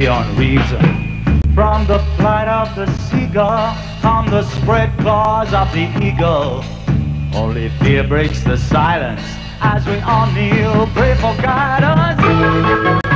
beyond reason. From the flight of the seagull, from the spread claws of the eagle, only fear breaks the silence as we all kneel, pray for guidance.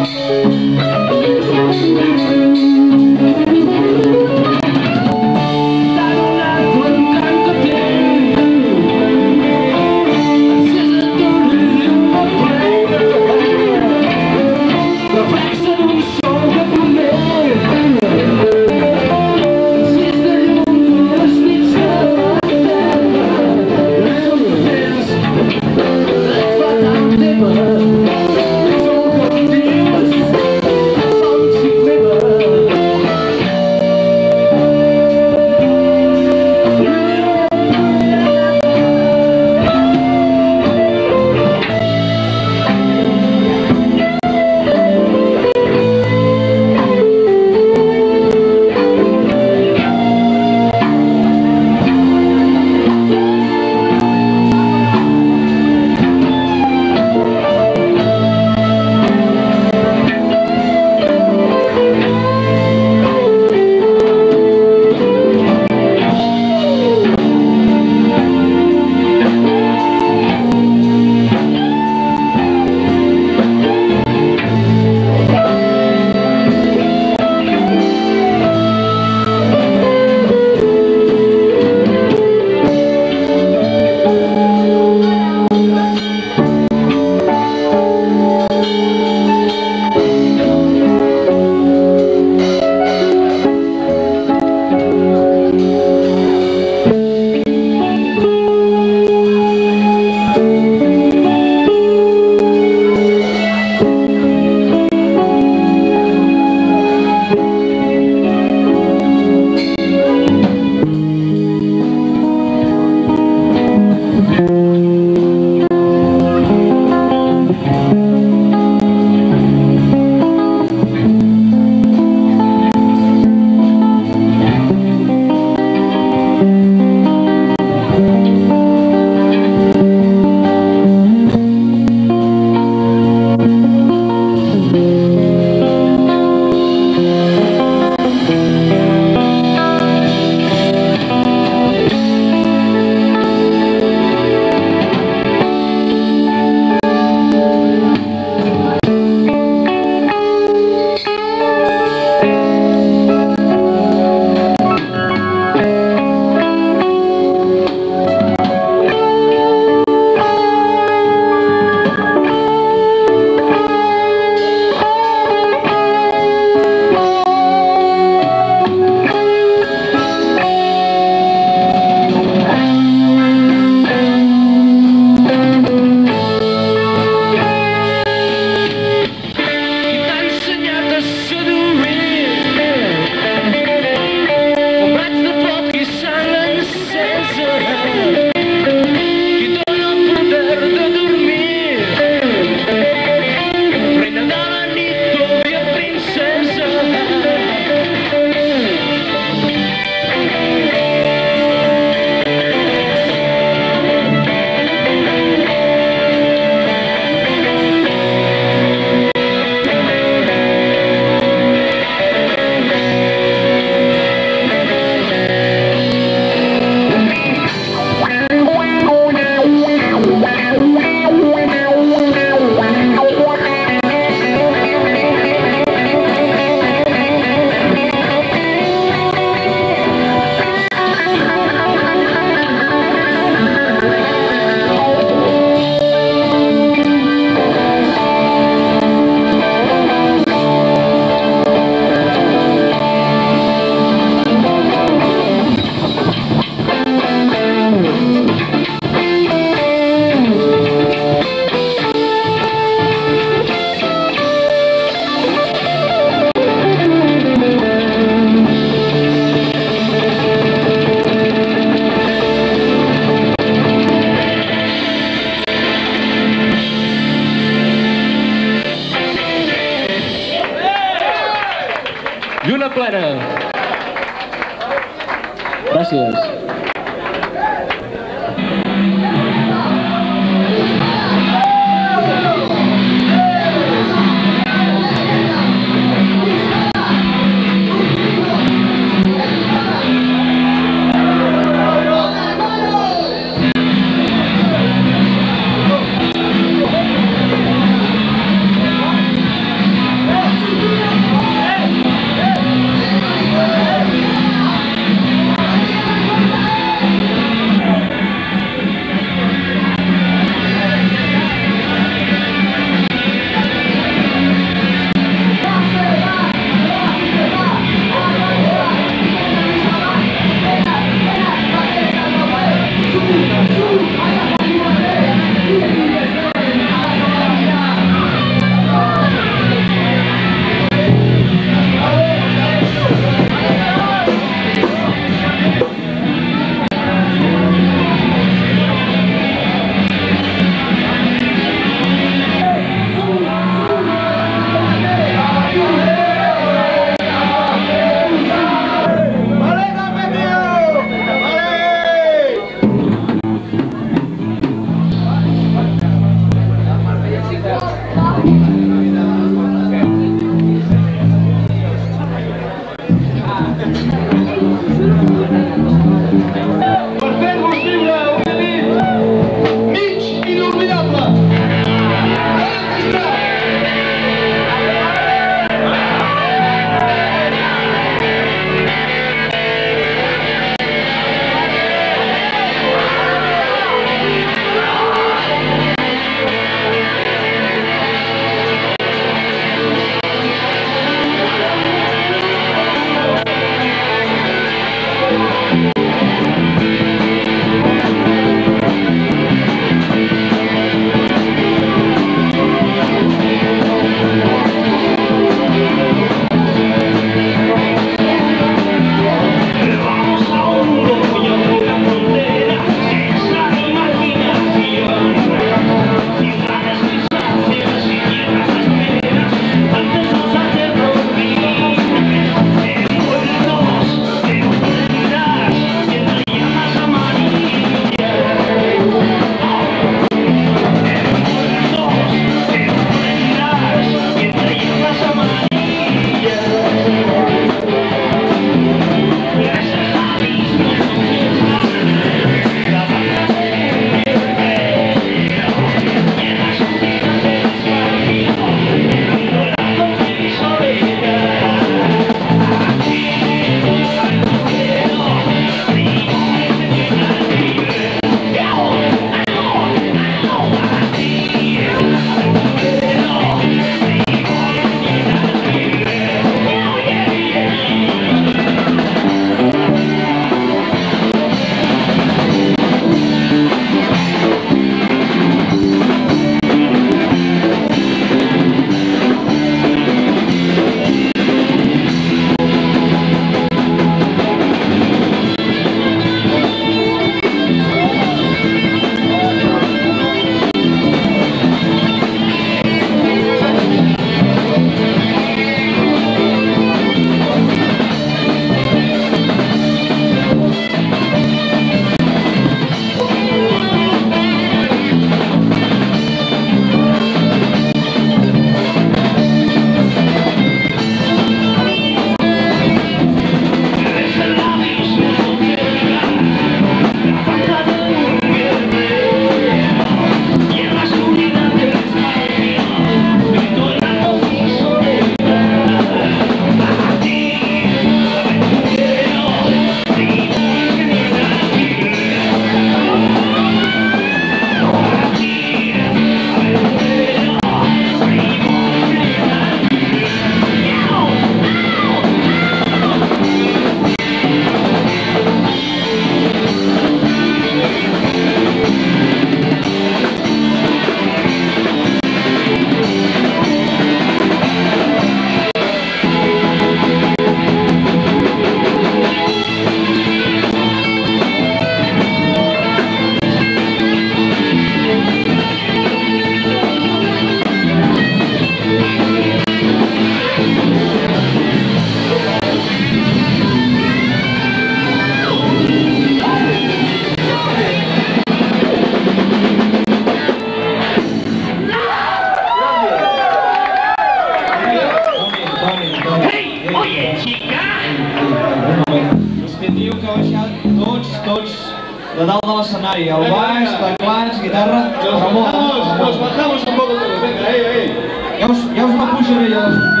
ahí, al baix, teclats, guitarra, Ramon. Nos bajamos un poco todos, venga, ei, ei. Ja us, ja us la pujaré jo.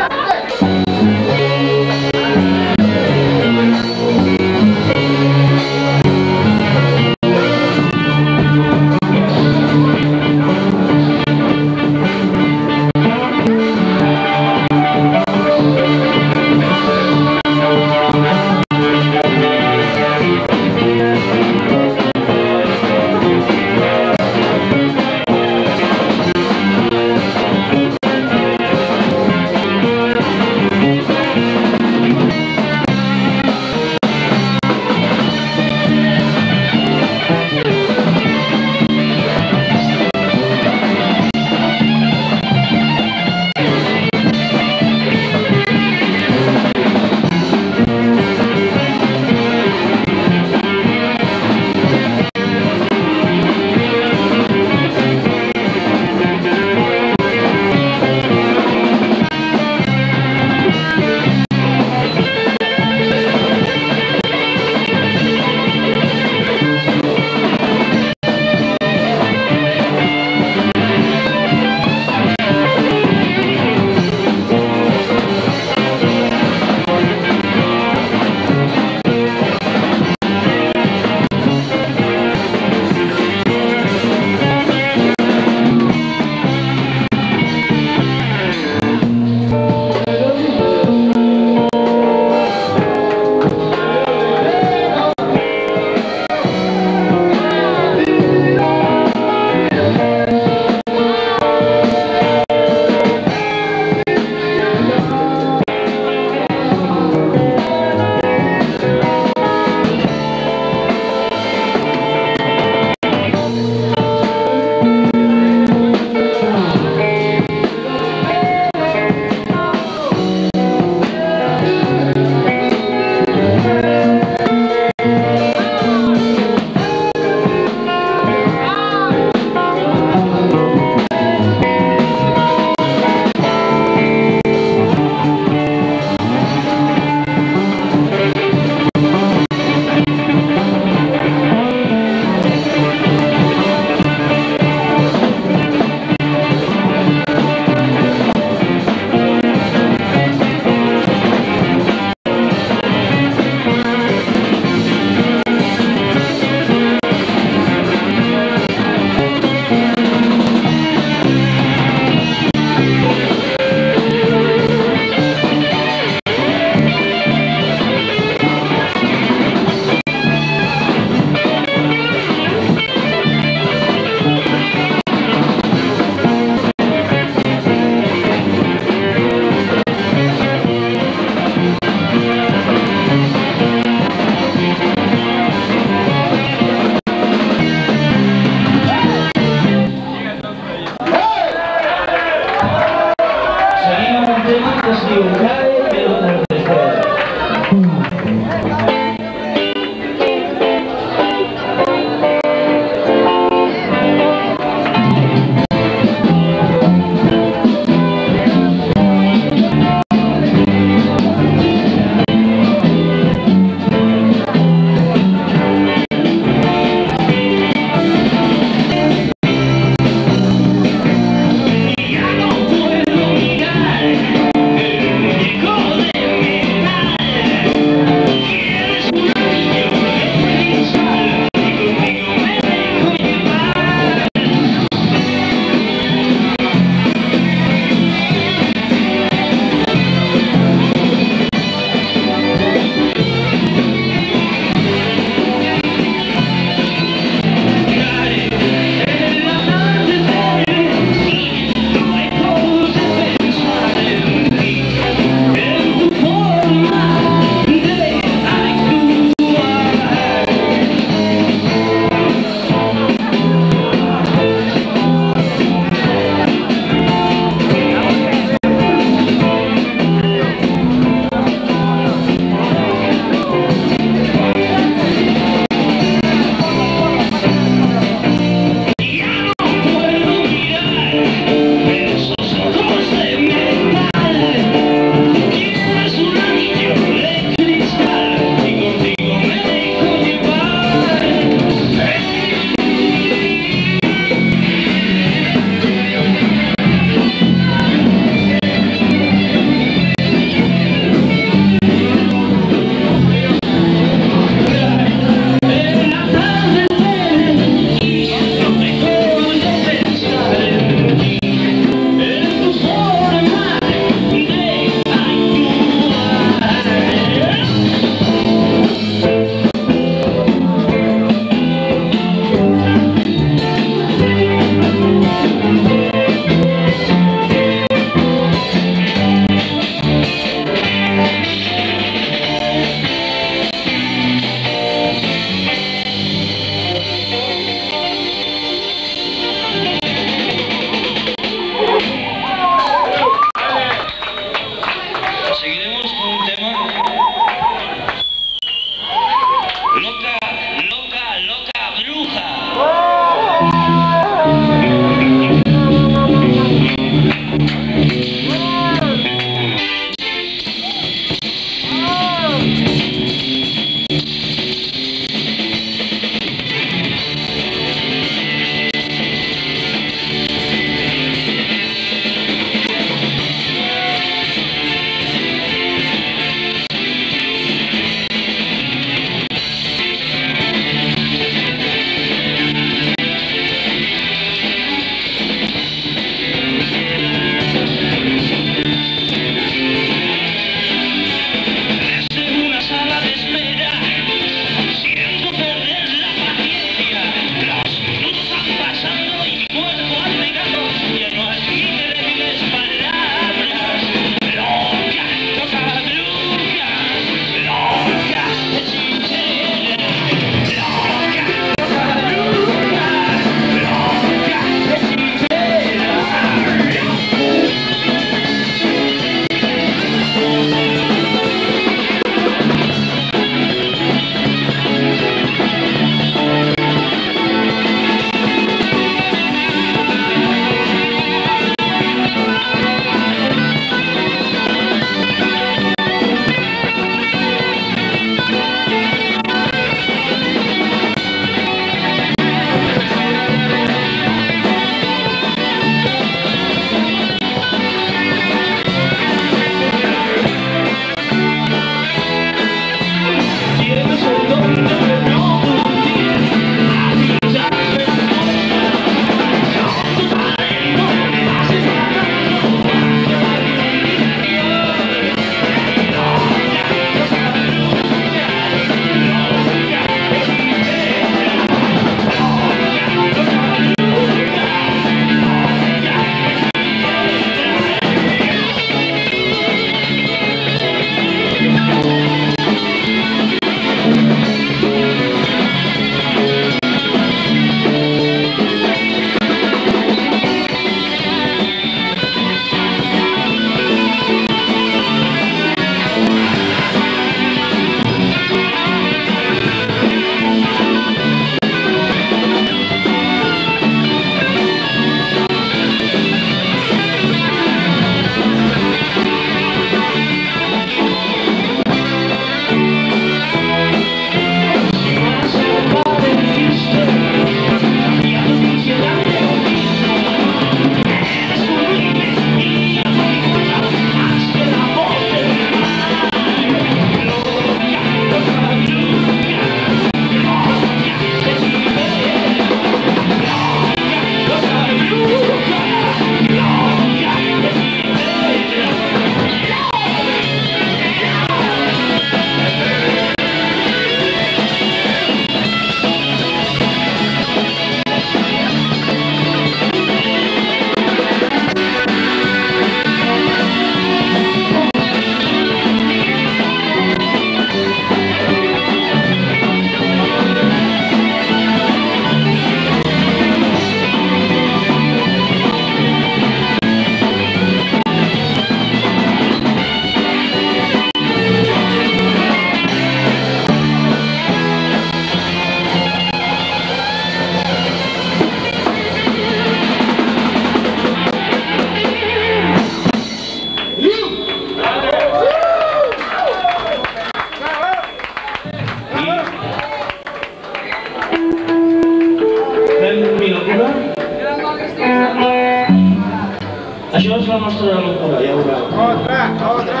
Això és la nostra locura, ja ho veureu. Otra, otra.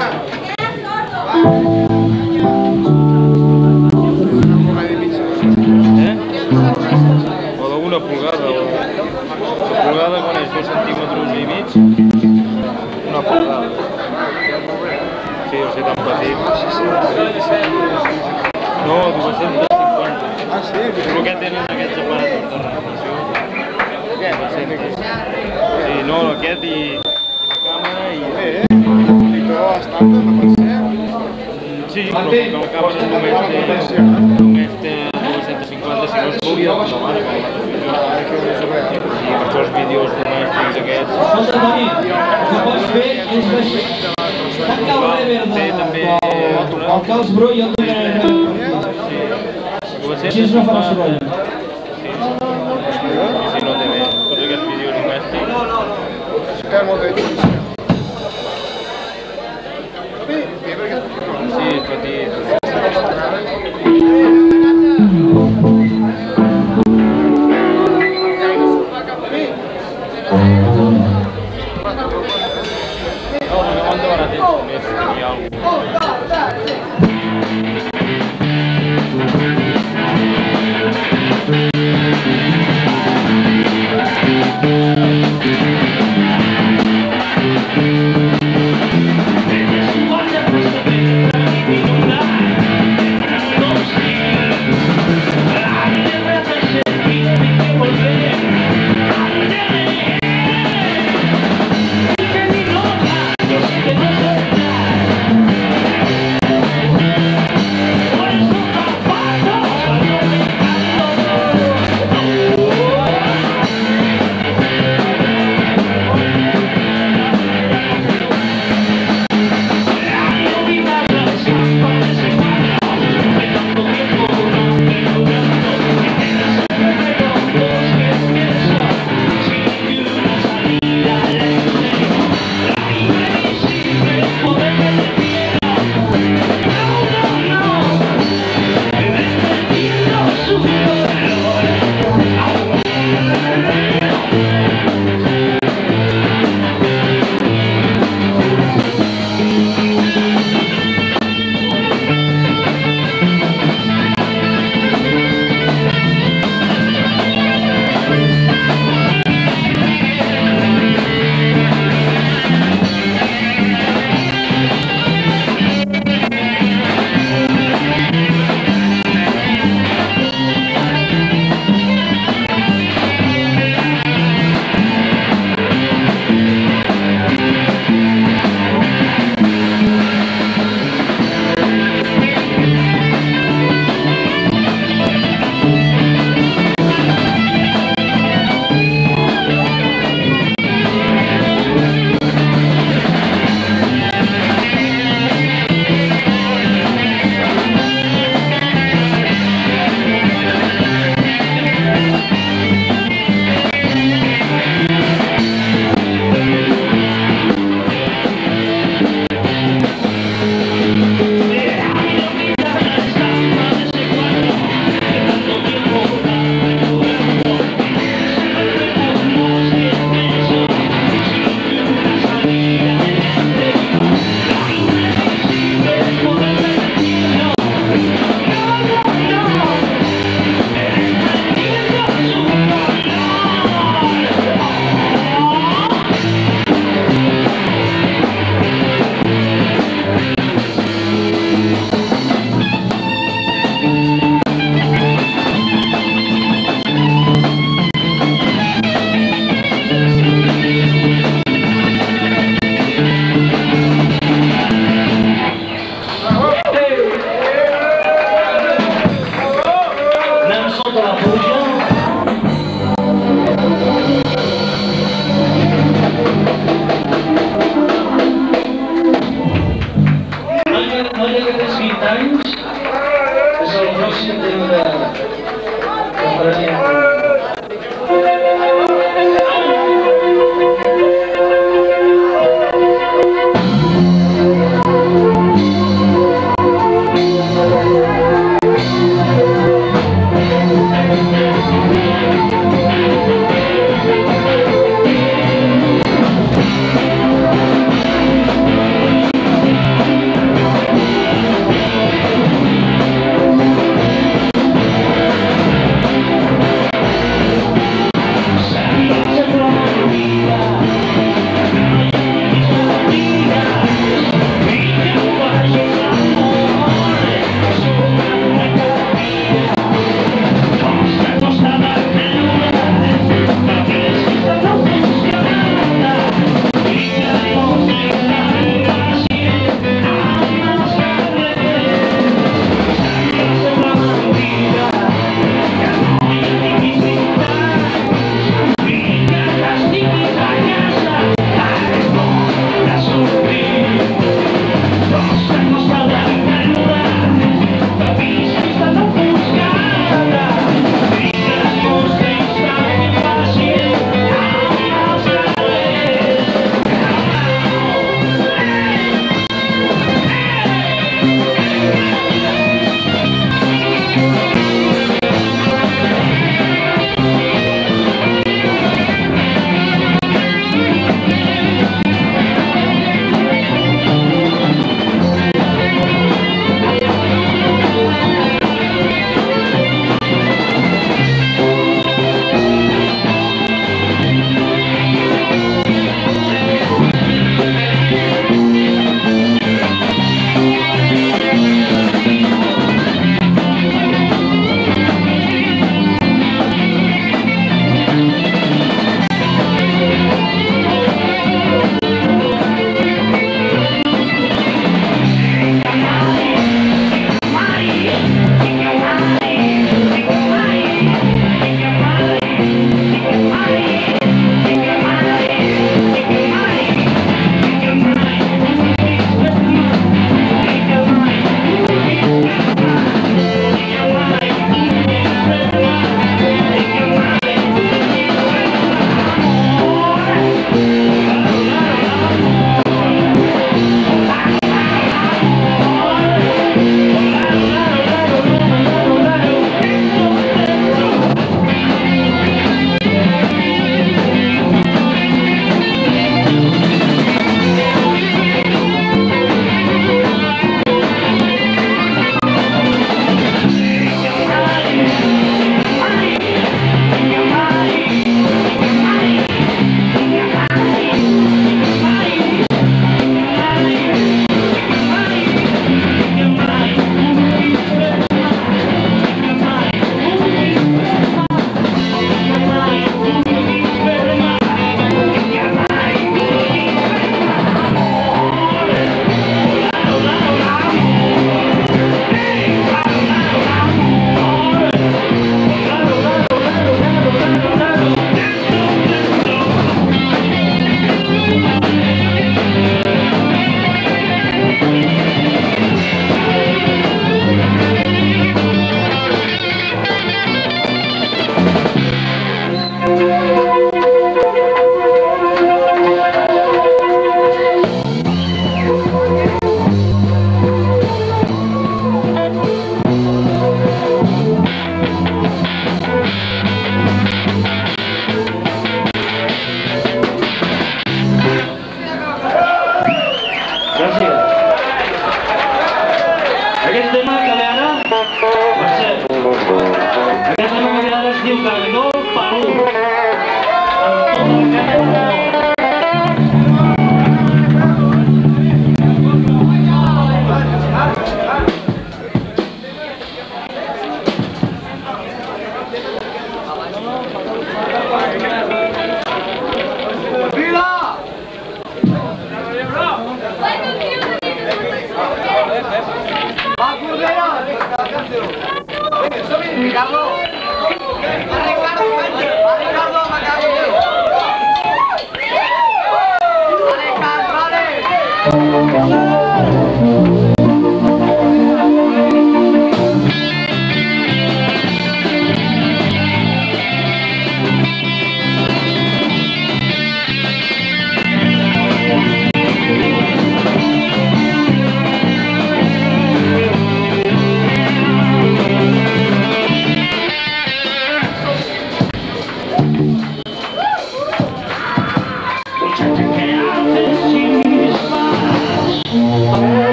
Eh? O d'una pulgada. O... La pulgada quan és dos centímetres i mig, una pulgada. Sí, o sigui, tan petit. No, 250. Ah, sí? Però què tenen aquests aparatos de repetició? Què? Sí, no, aquest i, només té, només té 250, si no es volia, no televisió. I per tots els vídeos domèstics aquests... Escolta, Toni, el que pots fer és baix... tancar el rever de, també del Carls Bro i el donaré... Així no farà soroll. Sí, i si no té bé, tots aquests vídeos domèstics... Que molta diferència.